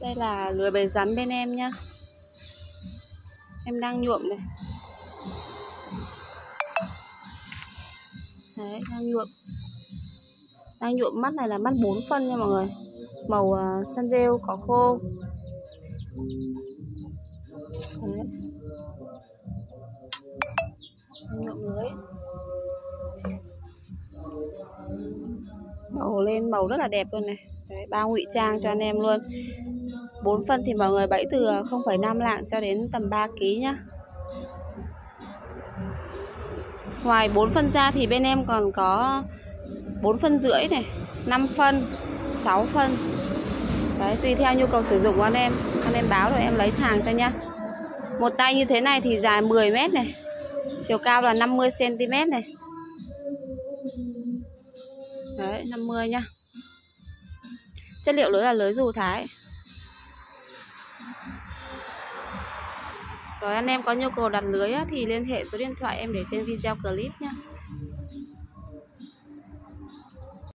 Đây là lưới bầy rắn bên em nhá. Em đang nhuộm này. Đấy, đang nhuộm. Đang nhuộm mắt này là mắt 4 phân nha mọi người. Màu à, uh, sân rêu cỏ khô. Đấy. Đang nhuộm lưới. Màu lên màu rất là đẹp luôn này. Đấy, bao ngụy trang cho anh em luôn. 4 phân thì mọi người bẫy từ ờ, 0,5 lạng cho đến tầm 3 kg nhá. Ngoài 4 phân ra thì bên em còn có 4 phân rưỡi này 5 phân 6 phân Đấy, tùy theo nhu cầu sử dụng của anh em. Anh em báo rồi em lấy hàng cho nhá. Một tay như thế này thì dài 10 mét này Chiều cao là 50cm này. Đấy, 50 nhá. Chất liệu lưới là lưới dù thái. Rồi anh em có nhu cầu đặt lưới thì liên hệ số điện thoại em để trên video clip nhé